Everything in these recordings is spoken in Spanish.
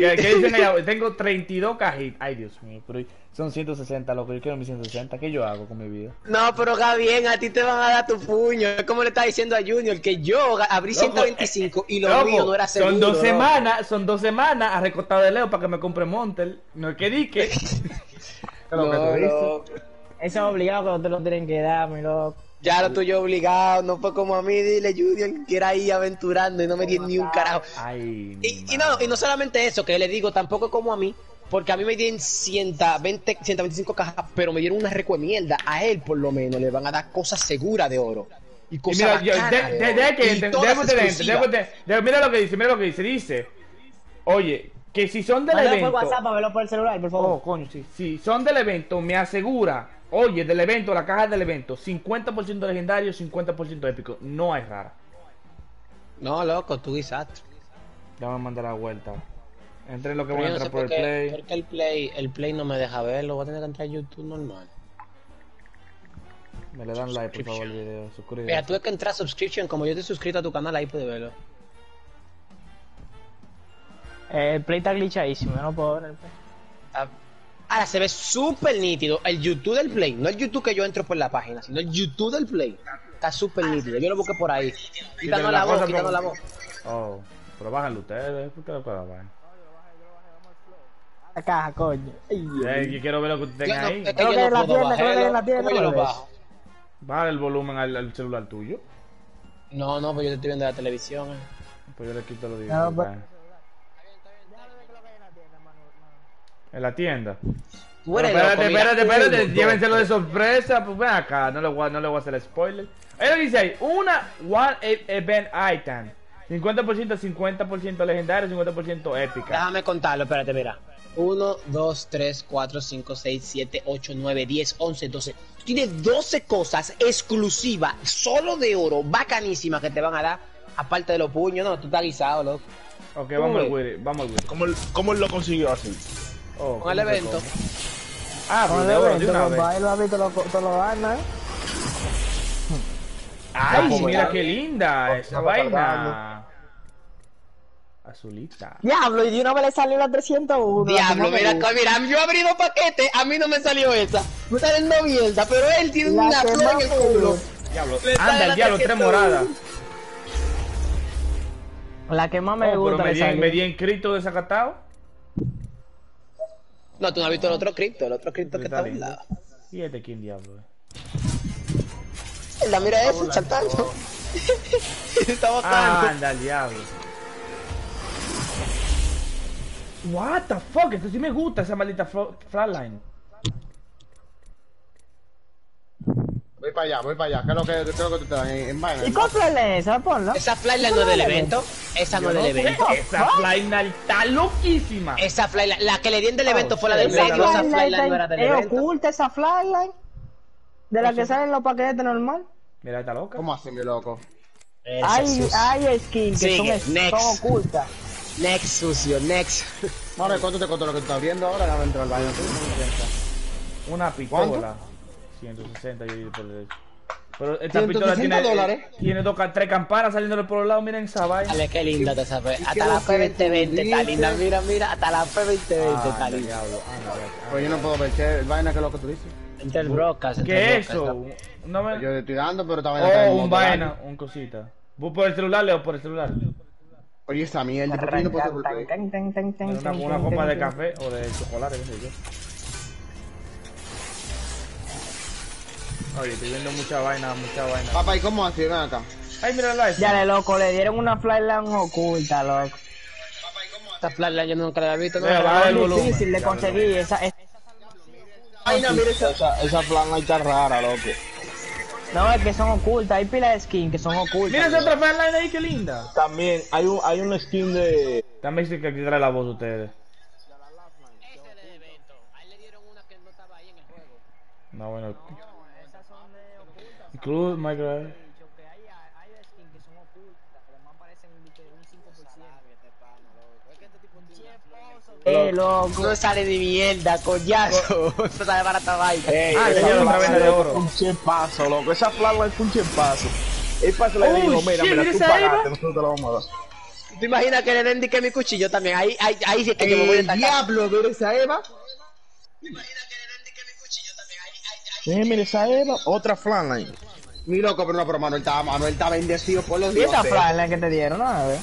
¿Qué, qué dicen allá? Tengo 32 cajitas. Ay, Dios mío, pero son 160, loco. Yo quiero mis 160. ¿Qué yo hago con mi vida? No, pero bien, a ti te van a dar tu puño. Es como le está diciendo a Junior que yo abrí 125 y lo Loco, mío no era seguro. Son dos loco. semanas, son dos semanas a recortar de Leo para que me compre Montel. No es que di que. No, loco. Eso es obligado que no te lo tienen que dar, mi loco. Ya lo tuyo obligado, no fue como a mí, dile Junior que era ahí aventurando y no me di ni un carajo. Ay, Y, y no, y no solamente eso, que le digo, tampoco es como a mí, porque a mí me dieron 120, 125 cajas, pero me dieron una recuemienda. A él, por lo menos, le van a dar cosas seguras de oro. Y Y cosas mira, yo, de, que Y todas mira lo que dice, mira lo que dice, dice, oye, que si son del Mándalo por evento, WhatsApp para verlo por el celular, por favor. oh, coño, sí, si son del evento, me asegura, oye, del evento, la caja del evento, 50% legendario, 50% épico, no hay rara. No, loco, tú guisaste. Ya me a mandar la vuelta. Entre lo que Pero voy a yo no sé entrar por por el qué, play. por qué el play, el play no me deja verlo, voy a tener que entrar a YouTube normal. Me le dan like, por favor, al video, suscríbete. Mira, tuve que entrar a subscription, como yo te he suscrito a tu canal, ahí puedes verlo. Eh, el play está glitchadísimo, yo no puedo ver el play. Ah, Ahora se ve súper nítido el YouTube del Play, no el YouTube que yo entro por la página, sino el YouTube del Play. Está súper nítido, yo lo busqué por ahí. Quitando pero la la voz, quitando la voz. Oh, pero bájalo ustedes, ¿por qué lo puedo bajar? La caja, coño. Ay, yo quiero ver lo que usted Yo tenga no- ahí. Creo que en la tienda, creo que en la tienda ¿Cómo yo lo lo bajo? Baja el volumen al, al celular tuyo. No, no, pues yo te estoy viendo la televisión. eh. Pues yo le quito los No, días. pues- En la tienda. Eres espérate, espérate, espérate, llévenselo de sorpresa. Pues ven acá, no le voy a, no le voy a hacer spoiler. Ahí lo dice ahí, una One Event Item. 50%, 50% legendario, 50% épica. Déjame contarlo, espérate, mira. 1, 2, 3, 4, 5, 6, 7, 8, 9, 10, 11, 12. Tienes 12 cosas exclusivas, solo de oro, bacanísimas que te van a dar. Aparte de los puños, no, tú estás guisado, loco. Ok, vamos al. Wiri, vamos al Wiri. ¿Cómo, ¿Cómo lo consiguió así? Oh, Con el ¿cómo se evento. Ah, Con pero el oro de evento, una vez. Ay, mira qué linda esa Vamos vaina. Azulita. Diablo, y de una vez le salió la 301. la Diablo, mira, me mira, yo abrí dos paquetes, a mí no me salió esa. Me salen dos mierda, pero él tiene La una que flor en el me culo. Diablo, Le anda el diablo, tres 301. moradas. La que más me Oh, pero gusta me di, salió. me di en Cristo desacatado. No, tú no has visto el otro cripto, el otro cripto que está a un lado. ¿Y este quién diablo eh? La mira ese, saltando. está botando. Anda el diablo. What the fuck, esto sí me gusta esa maldita flatline. Voy para allá, voy para allá. ¿Qué es lo que, qué es lo que te dan en, en vaina? ¿Y cómprale esa? Ponla. Esa flyline no es del evento. Esa no es del evento. Esa flatline está loquísima. Esa flyline, la que le dieron del Oh, evento fue la del Play, esa flyline flyline no era del es evento. oculta esa flyline. De la que salen los paquetes normal. Mira, está loca. ¿Cómo así, mi loco? Hay, hay skins que Sigue, son, next. son ocultas. Next sucio, next. Mami, ¿cuánto te costó lo que tú estás viendo ahora? Déjame entrar al baño. Una pistola. ¿Cuánto? 160 yo por el... Pero esta 160 pistola tiene, dólares. tiene dos, tres campanas saliéndole por los lados. Miren esa vaina. Dale, qué linda te esa Hasta la lo que tú P2020 está linda, mira, mira, hasta la P2020 Ah, está linda. anda, ya. Pues yo no puedo ver qué vaina, ¿qué es lo que tú dices? Entre el broadcast, ¿Qué es eso? Yo le estoy dando, pero esta vaina está en Oh, un vaina, un cosita. ¿Vos por el celular, Leo? Por el celular. Oye, esta mierda, ¿por qué yo no puedo una copa de café o de chocolate, qué sé yo. Oye, estoy viendo mucha vaina, mucha vaina. Papá, ¿y cómo así? Ven acá. Ay, mira la Ya le loco, le dieron una flyline oculta, loco. Esta flyline yo nunca la había visto. No, Es difícil de conseguir esa. es- Ay, no, mira esa. Esa, esa ahí está rara, loco. No, es que son ocultas. Hay pila de skins que son ocultas. Mira esa otra fanline ahí, qué linda. También hay un, hay un skin de. También sí que aquí trae la voz de ustedes. Ese del evento. Ahí le dieron una que no estaba ahí en el juego. No, bueno. Include Minecraft. Eh, loco. No sale de mierda, coñazo. Eso sale barata vaina. Ey, Ah, esa le vena de es oro. Un chepazo, loco. Esa plan es un chepazo. El paso le dijo, mira, mira, mira tú pagaste, Eva. nosotros te lo vamos a dar. ¿Te imaginas que le den di que mi cuchillo también? Ahí, ahí, ahí sí es que yo me voy a destacar. diablo, ver esa Eva. Eh, mira esa Eva, otra flatline. Mi loco, pero no, pero Manuel estaba, Manuel está bendecido por los ¿Y esa dioses. flatline que te dieron? A ver.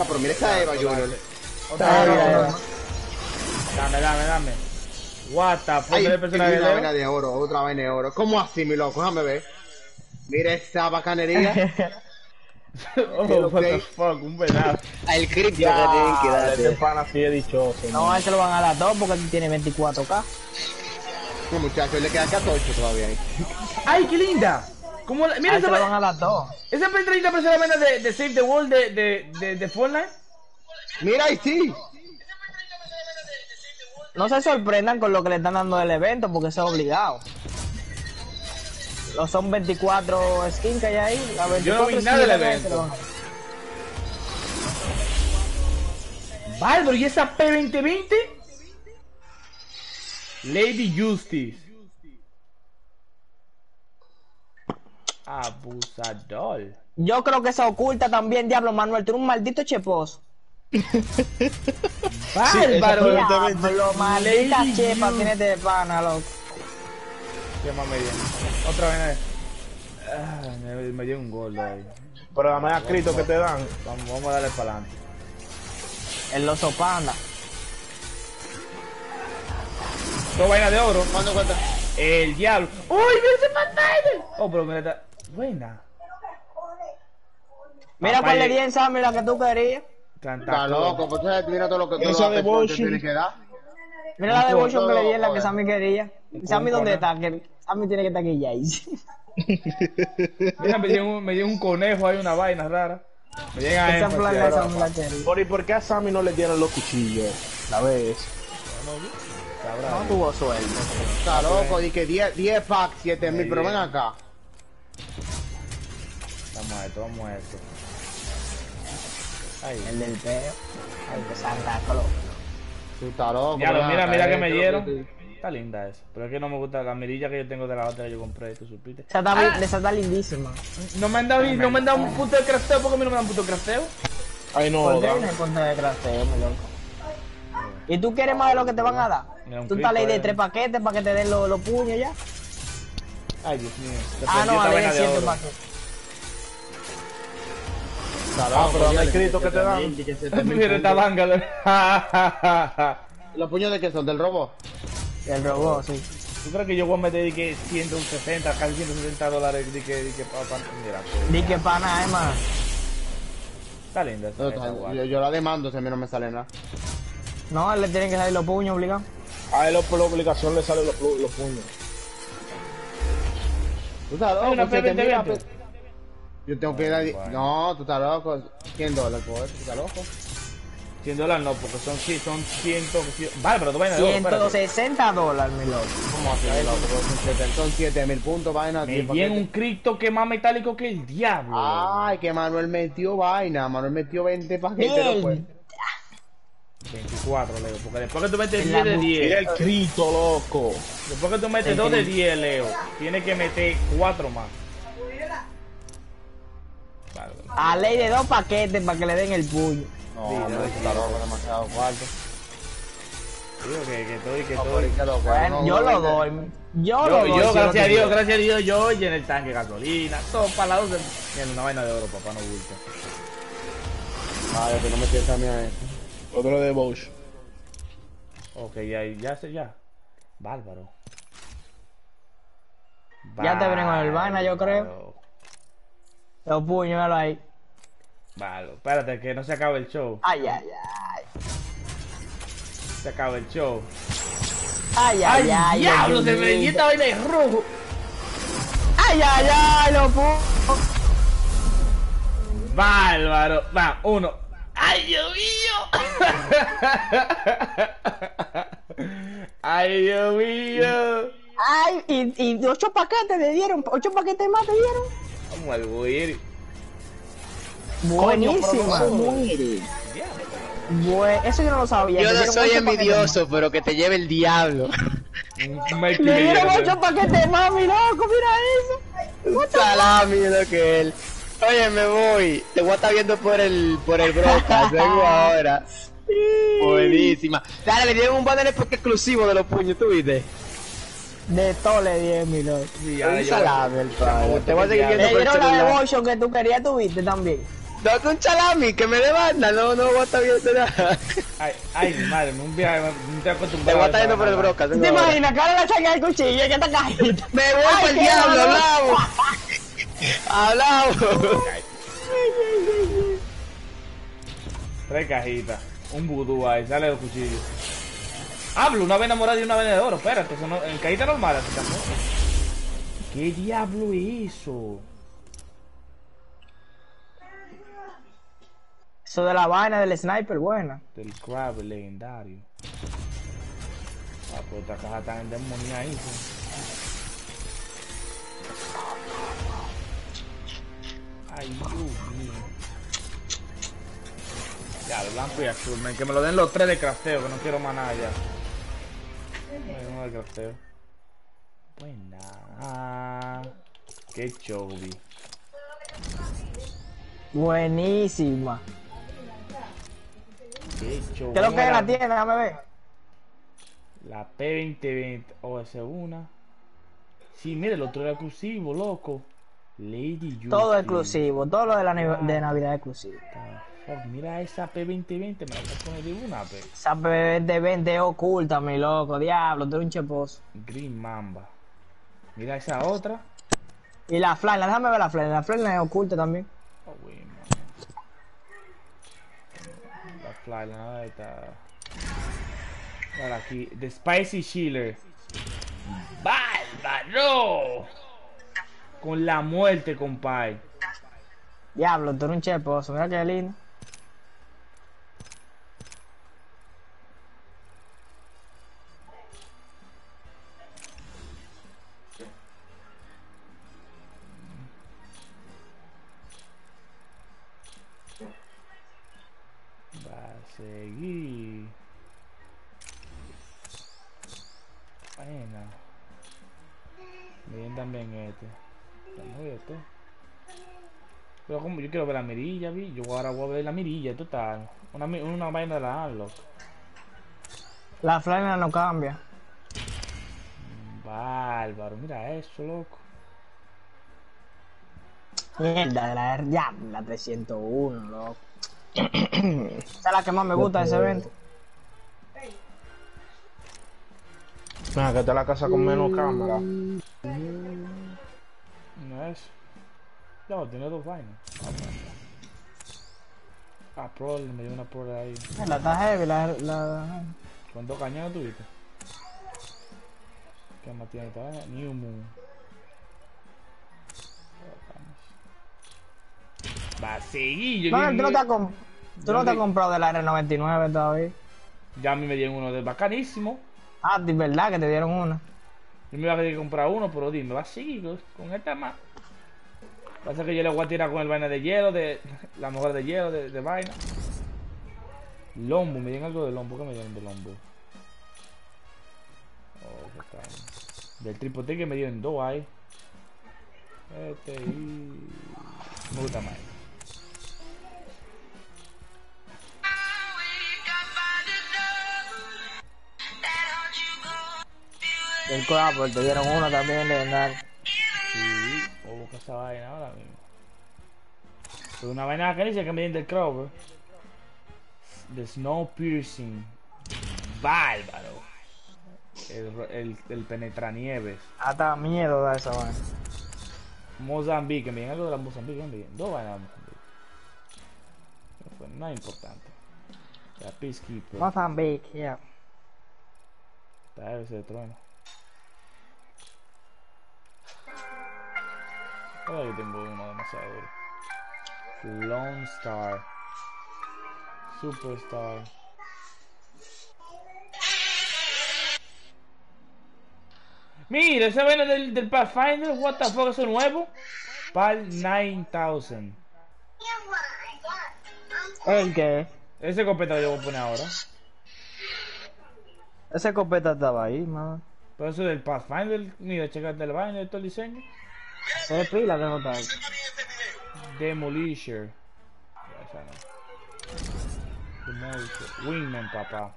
Ah, pero mira esa Eva, Junior. Otra no, no. Dame, dame, dame. What the fuck, Ay, personaje una de vaina de oro, otra vaina de oro. ¿Cómo así, mi loco? Déjame ver. Mira esa bacanería. Oh, what the fuck, un pedazo. El cripto que Ya, tienen que este darte. pana sí es dichoso. No, a ese lo van a dar todo porque tiene 24k. No, muchachos, le quedan 14 todavía ahí. ¡Ay, qué linda! ¿Cómo la- Mira A ese esa, lo van a dar todo. esa parece la de, de Save the World de, de, de, de Fortnite. Mira ahí sí. No se sorprendan con lo que le están dando del evento porque eso es obligado. Los son 24 skins que hay ahí. las Yo no 24 vi nada del evento. Bárbaro, ¿y esa P2020? Lady Justice. Abusador. Yo creo que se oculta también, Diablo Manuel. Tú eres un maldito cheposo. Bárbaro. esa Diablo, maldita chepa tienes de pana, loco. Otra vaina de... Ah, me, me dio un gol ahí. Pero la más escrito que te dan. Vamos, vamos a darle para adelante. El oso panda. Dos vainas de oro. ¿Cuánto cuesta? El diablo. ¡Uy, mira ese pantalla! Oh, pero mira, está... Buena. Mira Papá, cuál le y- di en Sammy la que tú querías. Tanta Está loco, pues sabes, mira todo lo que tú Esa te tienes que dar. Mira la Un devotion que le di en la que. Sammy quería. Sammy, cono. ¿dónde está? Que Sammy tiene que estar aquí ya. Mira, me dio, un, me dio un conejo ahí, una vaina rara. Me llega Esa Sammy. Por, ¿Y por qué a Sammy no le dieron los cuchillos? La vez. No tuvo suerte. Está loco, di que 10, 10 packs, 7 mil, pero ven acá. Vamos a esto, vamos a esto. Ahí. El del peo. Ay, que Santa Claus. Tú estás loco. Mira, acá, mira que me ¿qué es dieron. Está linda esa. Pero es que no me gusta la mirilla que yo tengo de la otra que yo compré, tú supiste. Esa está, Ah. esa está lindísima. No me han dado, no me han dado un puto de crafteo porque a mí no me dan puto crafteo. Ay, no, ¿Por qué no punto de crafteo, mi loco? ¿Y tú quieres más de lo que te van a dar? Mira, un Tú estás ley de eh. tres paquetes para que te den los los puños ya. Ay, Dios mío. Ah, no, esta ale vaina de siete oro. paquetes. Está Ah, pero dame escrito di que te dan. Mira esta. ¿Los puños de qué son? ¿Del robo? El robot, sí. ¿Tú crees que yo voy a meter de que 160, casi 160 dólares de que, de que para, mira, pues, Di que pana, eh, man. Está linda No, está- yo, yo la demando si a mí no me sale nada. No, a él le tienen que salir los puños obligados. A él por la obligación le salen los, los puños. ¿Tú estás loco? una Siete mil, P2020. ape- Yo tengo que dar... Bueno. No, tú estás loco. 100 dólares por eso, tú estás loco. 100 dólares no, porque son, sí, son 100, 100 Vale, pero tú vainas de oro, espérate. 160 dólares, mi loco. ¿Cómo así? loco? Son siete- Son 7 mil puntos, vaina. Me 10 dieron un cripto que más metálico que el diablo. Ay, que Manuel metió vaina. Manuel metió 20 paquetes. no fue. Bien. 24, Leo. Porque después que tú metes En 10 la de bu- Mira 10, el crito, loco. después que tú metes 2 de 10, Leo, tienes que meter 4 más. Vale, vale. A ley de dos paquetes para que le den el puño. No, Sí, hombre, loco, demasiado cuarto. Digo que, que estoy, que estoy. Bueno, yo lo doy. Yo, lo doy. yo gracias a Dios, gracias a Dios, yo llené el tanque de gasolina, todo para la 12. Mira, una vaina de oro, papá, no bulto. Ay, que no me sientas a mí a eso. Otro de Bosch. Ok, ya, ya sé, ya. Bárbaro. Ya te en el vaina, yo creo. Los puños, míralo ahí. Bárbaro. Espérate, que no se acabe el show. Ay, ay, ay. Se acaba el show. Ay, ay, ay. diablo! los Se me puñitos. esta vaina de rojo. Ay, ay, ay, los puños. Bárbaro. Va, uno. ¡Ay, Dios mío! ¡Ay, Dios mío! Ay, y, y ocho paquetes le dieron. Ocho paquetes más te dieron. Vamos al güey. Buenísima. Bue- eso yo no lo sabía. Yo no soy ocho paquetes envidioso, pero que te lleve el diablo. Le dieron ocho paquetes más, mi loco, mira eso. Salami lo que él. Oye, me voy. Te voy a estar viendo por el, por el broadcast. Vengo ahora. Buenísima. Dale, le dieron un banner exclusivo de los puños, ¿tú viste? De todo le di, mi loco. Sí, Un salame, el padre. Te voy a seguir viendo por el dieron la devotion que tú querías, tú viste también. No, que un salami, que me dé banda. No, no voy a estar viendo nada. Ay, ay, mi madre, un viaje, me estoy Te acostumbrado. voy a estar viendo por el. ¿Tú te imaginas que ahora le sacan el cuchillo que esta cajita? Me voy Ay, para el diablo, dolor. hablamos. Tres cajitas. Un vudú ahí, sale los cuchillos. Hablo, una vena morada y una vena de oro. Espérate, eso no, en cajita normal. así también. ¿Qué diablo es eso? Eso de la vaina del sniper, buena. Del crab legendario. Ah, pues esta caja está endemoniada ahí. sí. Ay, Dios mío. Ya, el blanco y azul, que me lo den los tres de crafteo, que no quiero más nada ya. De crafteo. Buena. Qué chovi. Buenísima. Qué chovi. ¿Qué es lo que es la tienda? Déjame ver. La P2020. O esa es una. Sí, mire, el otro era exclusivo, loco. Lady. Todo exclusivo, todo lo de la nive- de Navidad exclusivo. Fuck, mira esa P2020, me la poner de una, pe. Esa bebé de 20 oculta, mi loco. Diablo, tú eres un cheposo. Green Mamba. Mira esa otra. Y la flyline, déjame ver la flyline. La flyline es oculta también. Oh, güey, man. La fly, la nada está. Ahora aquí, The Spicy Chiller. ¡Bárbaro! Con la muerte, compay. Diablo, tú eres un cheposo. Mira qué lindo. Seguir. Bueno. Miren también este. Pero como yo quiero ver la mirilla, vi. Yo ahora voy a ver la mirilla, total. Una, una vaina de la Unlock. La flyline no cambia. Bárbaro, mira eso, loco. Mierda, de la ya, la 301, loco. Esa es la que más me gusta de ese evento. Mira, que está la casa con menos cámara. No es. No, tiene dos vainas. Ah, bueno. Ah, Pro, me dio una Pro ahí. La está heavy, la, la... ¿Con dos cañones tuviste? ¿Qué más tiene esta vaina? New Moon. Va a seguir. Yo No, tú no te has, com- tú no te has comprado de la R99 todavía. Ya a mí me dieron uno de bacanísimo. Ah, de verdad que te dieron una. Me iba a tener que comprar uno, pero dime, va a seguir con- esta más. Pasa que yo le voy a tirar con el vaina de hielo, de la mejor de hielo, de, vaina. Lombo, me dieron algo de lombo. ¿Qué me dieron de lombo? Oh. Del tripote que me dieron dos ahí. Este y. Me gusta más. El Crapper te dieron una también legendaria. Sí, o busca esa vaina ahora mismo. Pero una vaina que dice que me dieron del Crover. The Snow Piercing. Bárbaro. El, el, el penetranieves. Hasta miedo da esa vaina. Mozambique, me dieron algo de la Mozambique. Dos vainas de Mozambique. No fue nada importante. La Peacekeeper. Mozambique, yeah. La ese trueno. Ahora yo tengo uno demasiado duro. Lone Star. Superstar. Mira, esa vaina del, del Pathfinder, what the fuck, eso es nuevo. PAL 9000. ¿El qué? Ese copeta yo voy a poner ahora. Ese copeta estaba ahí, man. Pero eso del Pathfinder, mira, checate el vaina de todo el diseño. Se pila que no está ahí. Demolisher. Ya, no. Demolisher. Wingman, papá.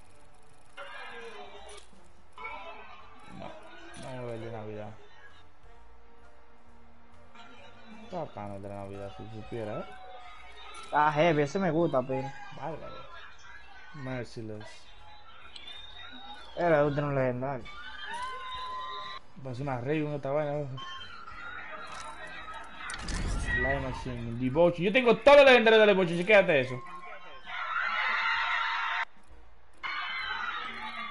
No, no me ve el de Navidad. Está bacano el de Navidad, si supiera, ¿eh? Ah, heavy, ese me gusta, pero. Bárbaro. Merciless. Era de un legendario. Parece una rey con esta vaina. Light Machine, Deboche. Yo tengo todo el legendario de Deboche, chequéate eso.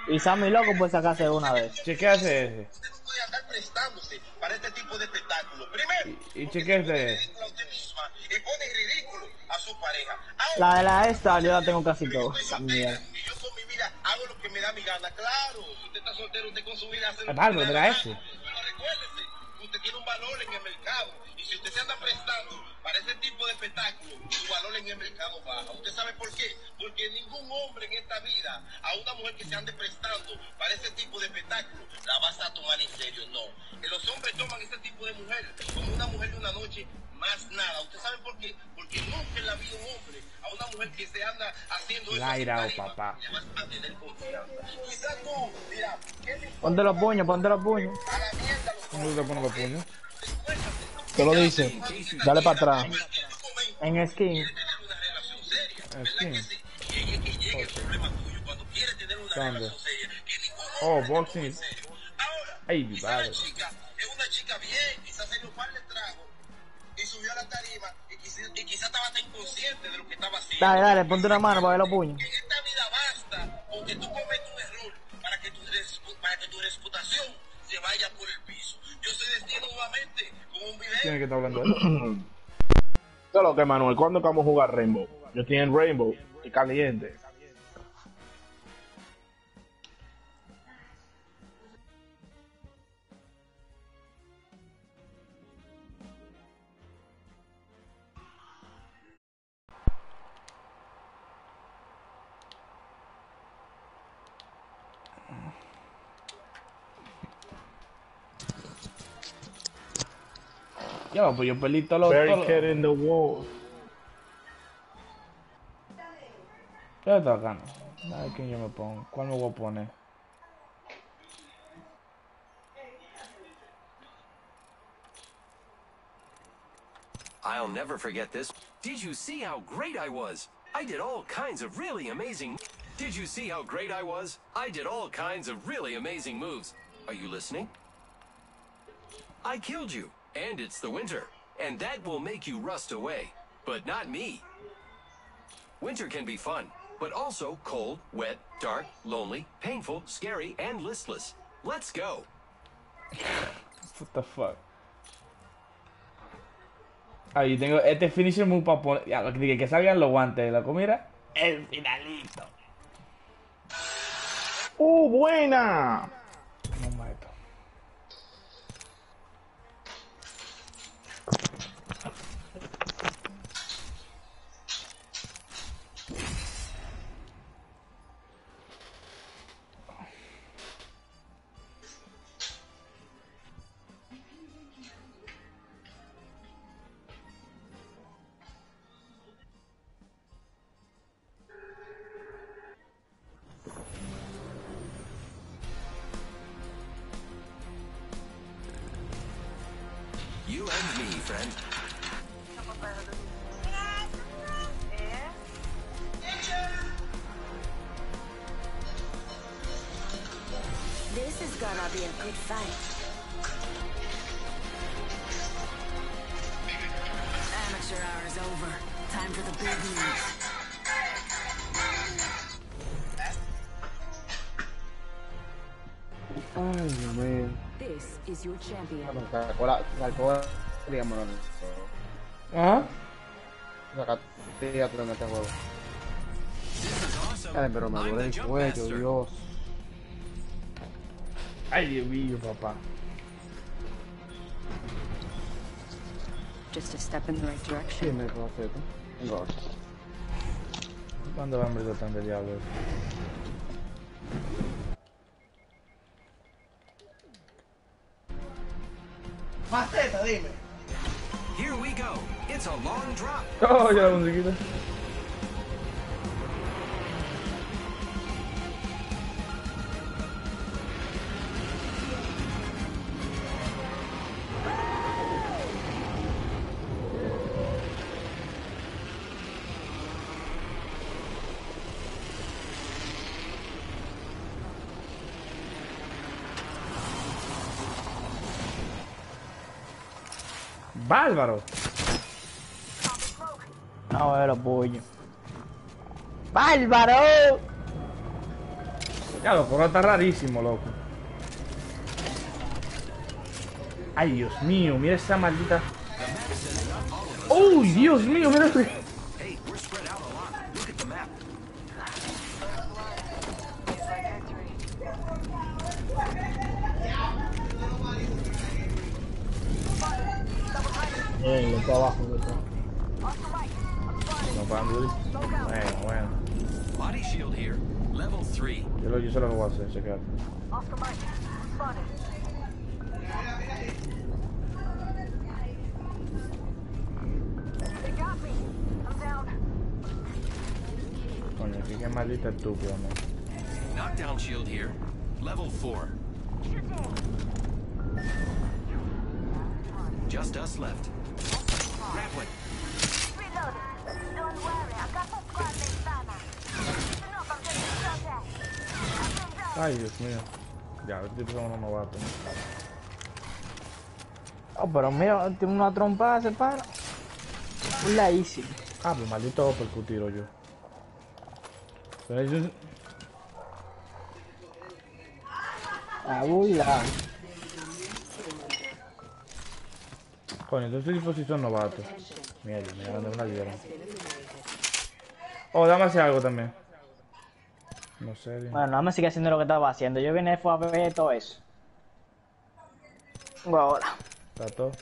Y Sammy Loco puede sacarse una vez. Chequéate ese. Usted no puede andar prestándose para este tipo de espectáculo. Primero, Y, y chequéate misma y pone ridículo a su pareja. Ahora, La de la esta yo la tengo casi todo. mierda. soltero y yo con mi vida hago lo que me da mi gana. Claro, si usted está soltero, usted con su vida hace lo que le da mira la gana. Pero recuérdese usted tiene un valor en el mercado. Si usted se anda prestando para ese tipo de espectáculo, su valor en el mercado baja. ¿Usted sabe por qué? Porque ningún hombre en esta vida, a una mujer que se ande prestando para ese tipo de espectáculo, la vas a tomar en serio. No. Los hombres toman ese tipo de mujer como una mujer de una noche, más nada. ¿Usted sabe por qué? Porque nunca en la vida un hombre a una mujer que se anda haciendo eso tarima, papá. le vas a tener confianza. Quizás tú, mira, ¿qué le Ponte los puños, ponte los puños. a la mierda los ¿Cómo te pones los puños? Te lo dice. Dale para atrás. En skin. tener una relación seria. En ¿Verdad fin. que sí? Y es que llegue el problema tuyo cuando quieres tener una ¿Dónde? relación seria. Que ningún Oh, boxing. Ay, mi padre. chica es una chica bien, quizás se dio un par de tragos y subió a la tarima y quizás estaba hasta inconsciente de lo que estaba haciendo. Dale, dale, ponte una mano para ver los puños. Tiene que estar hablando de él. ¿Qué es lo que, Manuel? ¿Cuándo vamos a jugar Rainbow? Yo estoy en Rainbow y caliente. Ya, pues yo perdí todos los. todos los- Barricade in the wall. Ya está acá. A ver quién yo me pongo. ¿Cuál me voy a poner? I'll never forget this. Did you see how great I was? I did all kinds of really amazing. Did you see how great I was? I did all kinds of really amazing moves. Are you listening? I killed you, and it's the winter, and that will make you rust away, but not me. Winter can be fun, but also cold, wet, dark, lonely, painful, scary, and listless. Let's go. What the fuck? Ahí tengo este finisher move para poner. Ya, que, que salgan los guantes. La comida. El finalito. ¡Uh, buena! You and me, friend. This is gonna be a good fight. Amateur hour is over. Time for the big news. Oh, Ay, Dios mío. Is your champion. Sacó la, sacó, digamos, ¿Ah? saca teatro en este juego. This is awesome. Ay, pero me duele el cuello. Dios. Ay, Dios mío, papá. Just a step in the right direction. Venga, ahora. ¿Cuándo va a morir tan de diablo? Maceta, dime. Here we go. It's a long drop. Oh, ya la musiquita. Bárbaro. No veo los pollos. ¡Bárbaro! Ya, loco, ahora está rarísimo, loco. Ay, Dios mío, mira esa maldita. ¡Uy, Dios mío, mira! ese- Hey, we're spread out a lot. Look at the map. Eh, lo para abajo, lo para- No, para Android. Bueno, bueno. Body shield here. Level 3. Yo, lo, yo sé lo que voy a hacer, checar. Coño, man. Knockdown shield here. Level 4. Just us left. Grappling. Ay, Dios mío. Ya, este tipo son unos novatos. Oh, pero mira, tiene una trompada, se para. La easy. Ah, pues maldito uppercut tiro yo. Pero yo... A burla. Coño, entonces tipos sí son novatos. Mierda, mira dónde me la dieron. Oh, dame hacer algo también. No sé. bien. Bueno, nada más sigue haciendo lo que estaba haciendo. Yo vine fue a ver todo eso. Ahora. Está todo.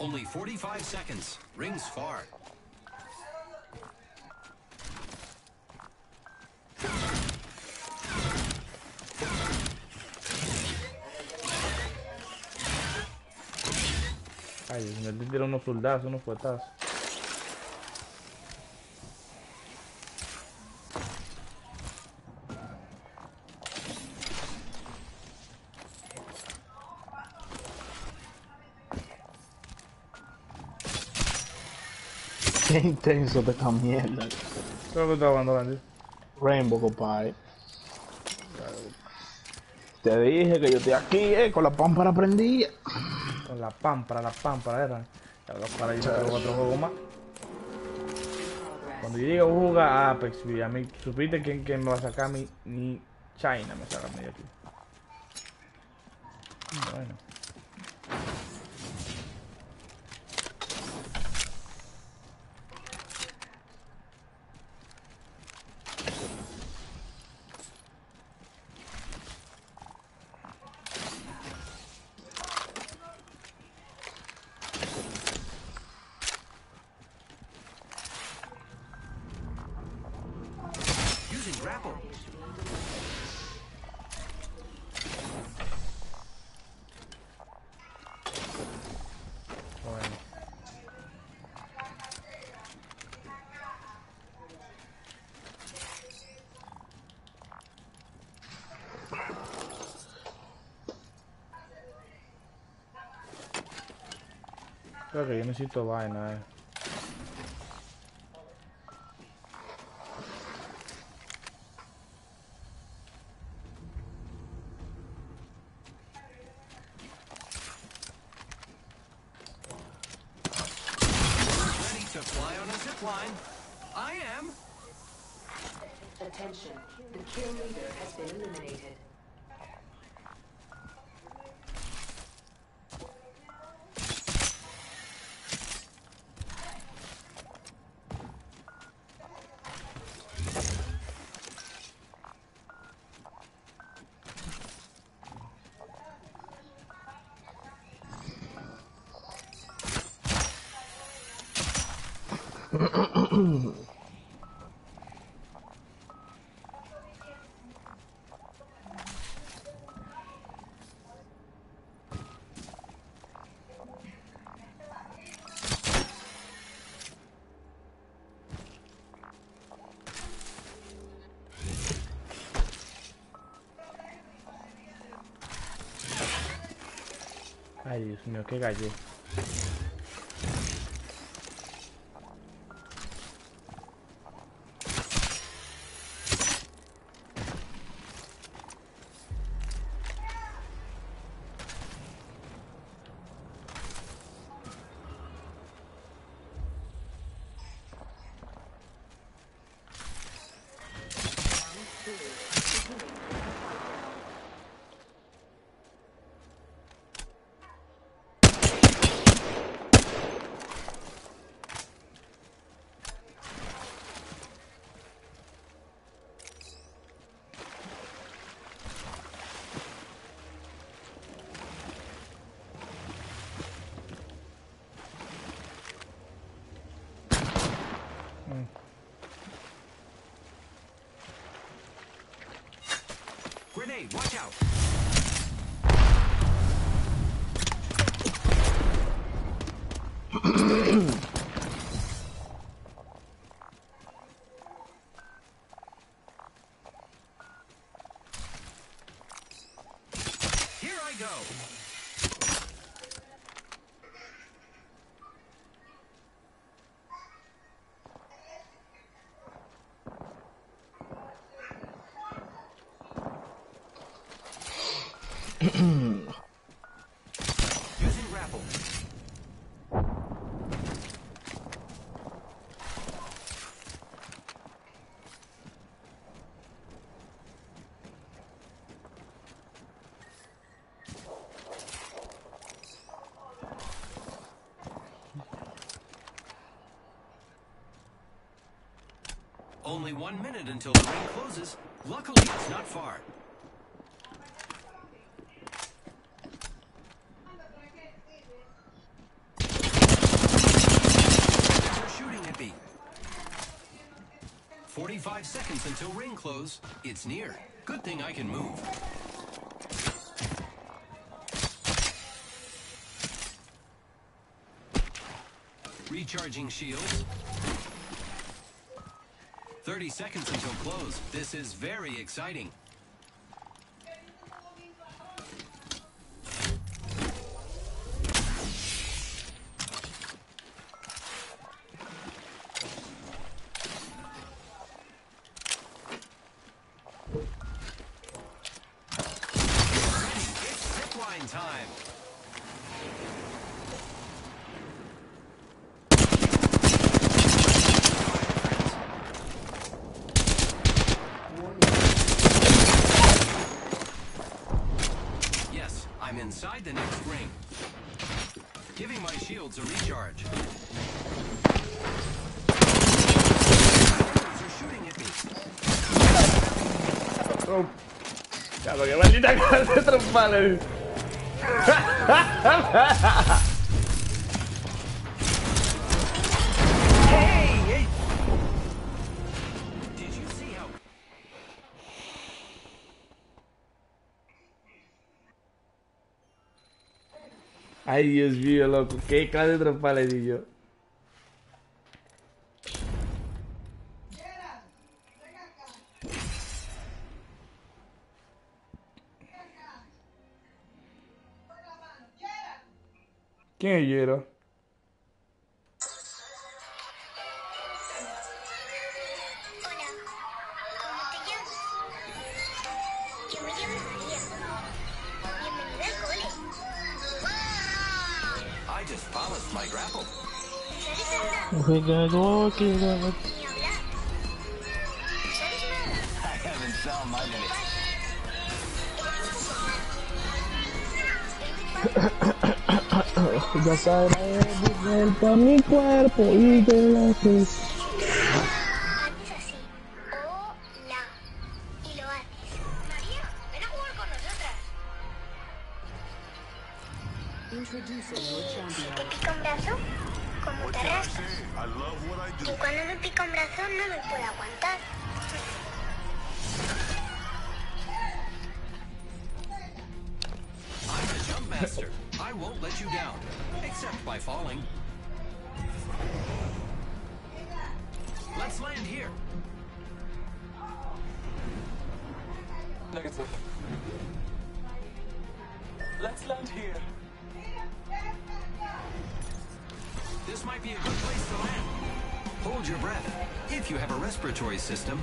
Only 45 seconds. Rings far. Ai, meu dedão não soldado, não fotaço. intenso está esta mierda. Creo que estaba jugando Randy. Rainbow, compadre. Te dije que yo estoy aquí, eh, con la pámpara prendida. Con la pámpara, la pámpara, era. Ya lo para yo tengo otro juego más. Cuando yo llegue a jugar Apex, vi, a mí, supiste quién, quién me va a sacar mi, ni China me saca a mí de aquí. Bueno. Grapple. Bueno. Creo que yo necesito vaina, eh. Ay, Dios mío, qué. Watch out. Here I go. Using grapple. Only one minute until the ring closes. Luckily, it's not far. They're shooting at me. 45 seconds until ring close. It's near. Good thing I can move. Recharging shields. 30 seconds until close. This is very exciting. Cara de Ay, Dios mío, loco. Qué clase de trompales di yo. Se quedó aquí. Ni hablar. ¿Sabes nada? I haven't found my limit. Ya sabes, vuelta mi cuerpo y te lo your breath. If you have a respiratory system,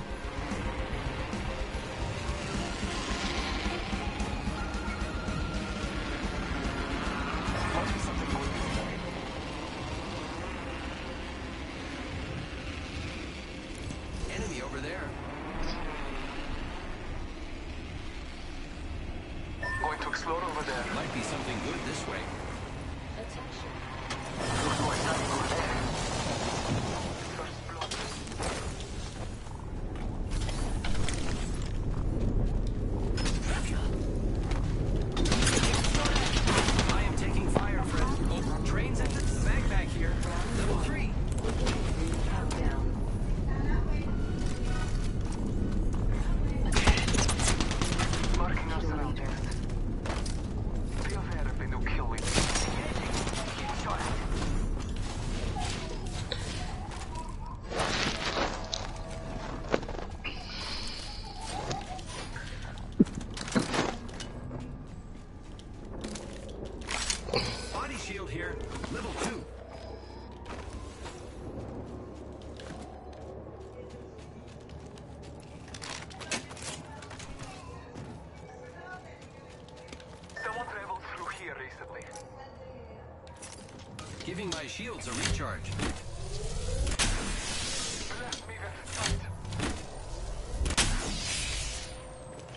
Giving my shields a recharge.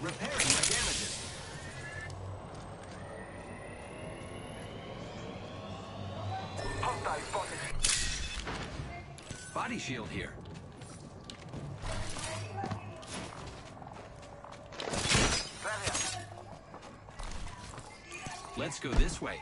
Repairing my damages. Body shield here. Let's go this way.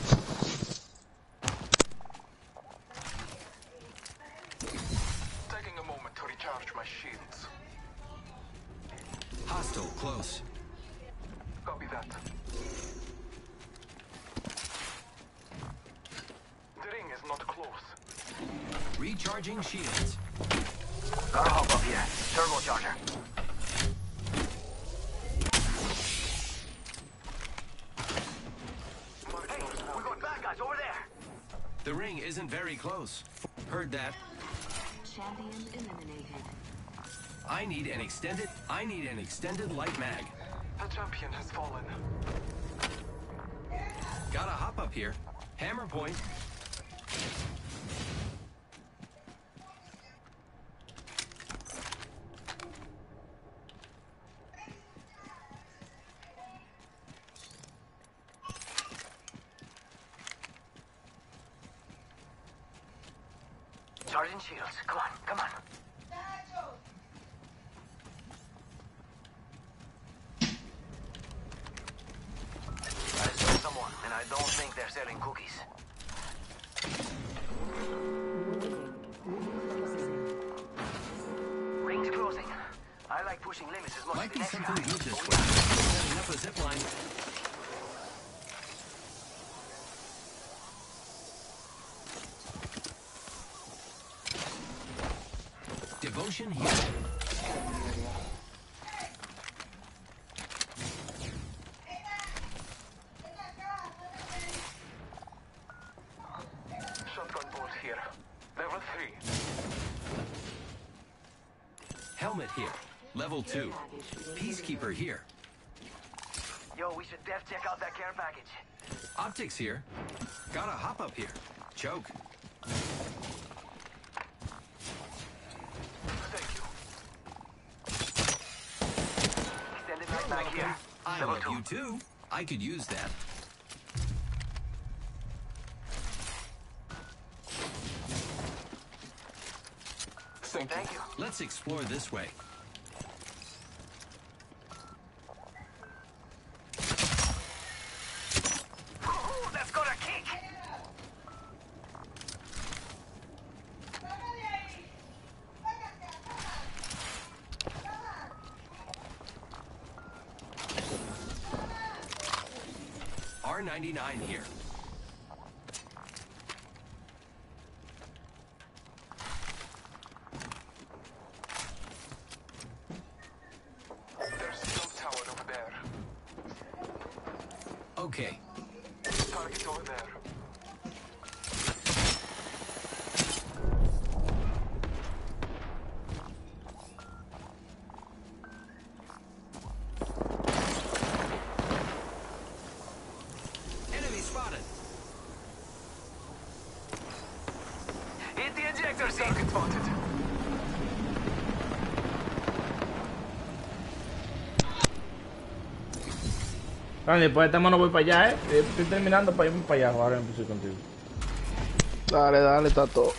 is not close. Recharging shields. Gotta hop up here. Turbocharger. Hey, we got bad guys over there. The ring isn't very close. Heard that. Champion eliminated. I need an extended. I need an extended light mag. The champion has fallen. Gotta hop up here. Hammer point. Helmet here. Level 2. Peacekeeper here. Yo, we should def check out that care package. Optics here. Gotta hop up here. Choke. Thank you. Extended mag mag here. I Level love 2. you too. I could use that. Thank you. Let's explore this way. Ooh, that's got a kick. R99 here. There's some tower over there. Okay. Target over there. Después de esta mano voy para allá, ¿eh? Estoy terminando para irme para allá. Ahora empiezo contigo. Dale, dale, está todo.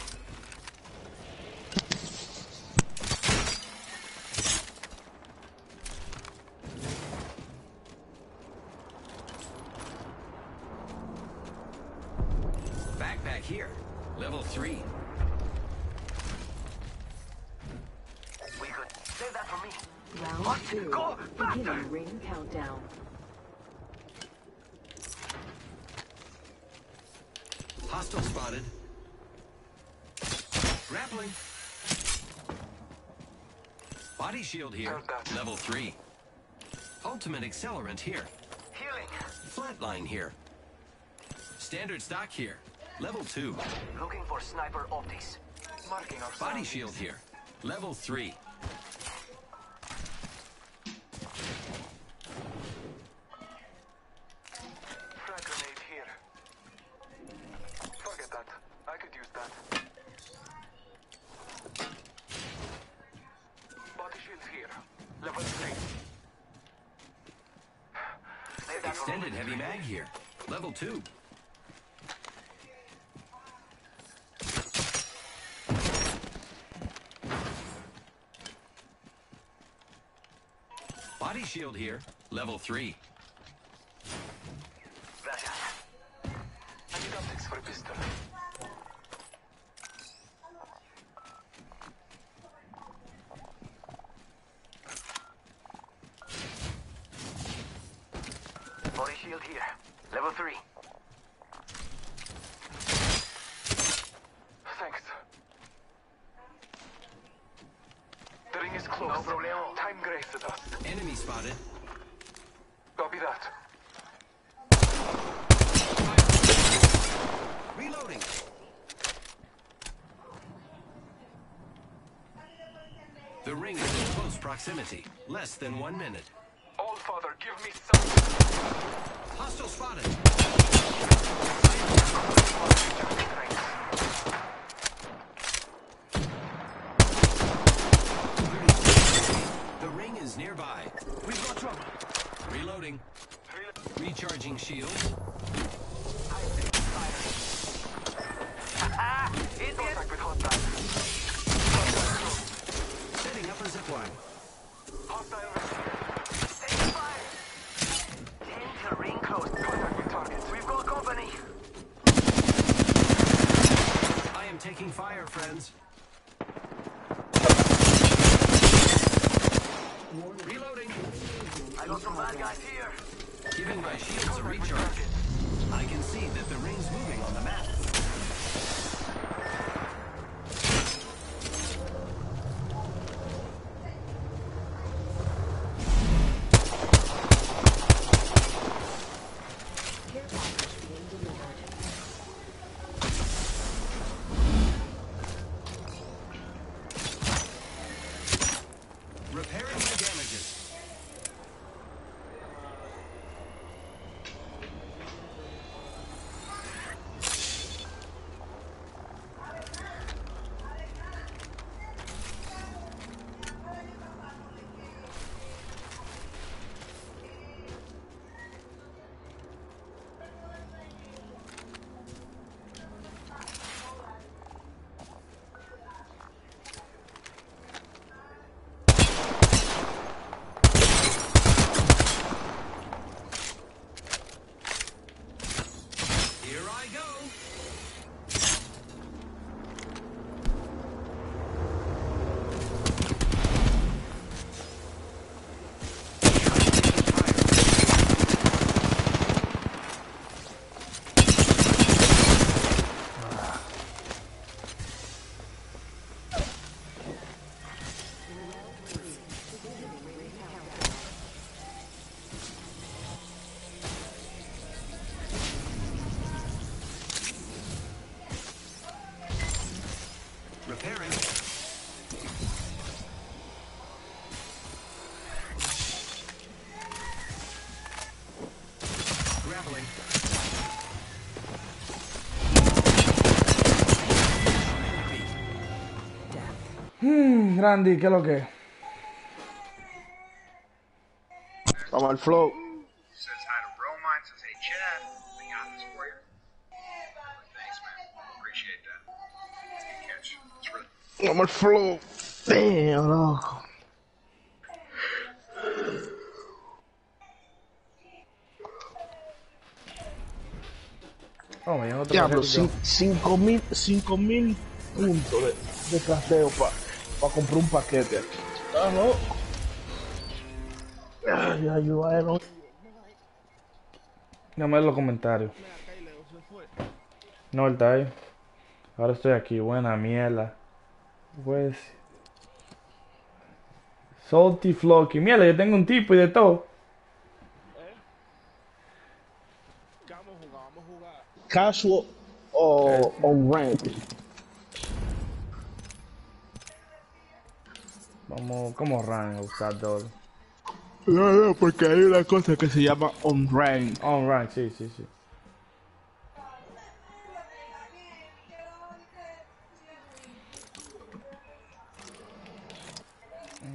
Heard that. Level 3. Ultimate accelerant here. Healing. Flatline here. Standard stock here. Level 2. Looking for sniper optics. Marking our Body shield here. Level 3. Here. Level 2. Body shield here. Level 3. Gracias. I need optics for a pistol. Body shield here. Level 3. Thanks. The ring is close. No problemo. Time graces us. Enemy spotted. Copy that. Reloading. The ring is in close proximity. Less than one minute. All Father, give me some. Hostile spotted. The ring is nearby. We've got trouble. Reloading. Recharging shields. Ah, Contact with hostile. Setting up a zipline. Giving my shields a recharge. I can see that the ring's moving on the map. Hmm, Randy, ¿qué es lo que? es? Vamos al flow. Says hi to Romine, says hey Chad, we got this for you. Thanks man, appreciate that. Good catch. It's really Vamos al flow. Damn, loco. Oh, Diablo, paquetito. cin- cinco mil, cinco mil puntos de, de crafteo para comprar un paquete. Ah, no. Ay, ayúdalo. Dame los comentarios. No, está ahí. Ahora estoy aquí. Buena mierda. Pues. Salty Flocky. Mierda, yo tengo un tipo y de todo. Casual o on rank. Vamos, ¿cómo ran a usar todo? No, no, porque hay una cosa que se llama on rank. On rank, sí, sí, sí.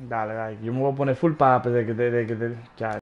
Dale, dale. Yo me voy a poner full pape de que de, de, que de- ya.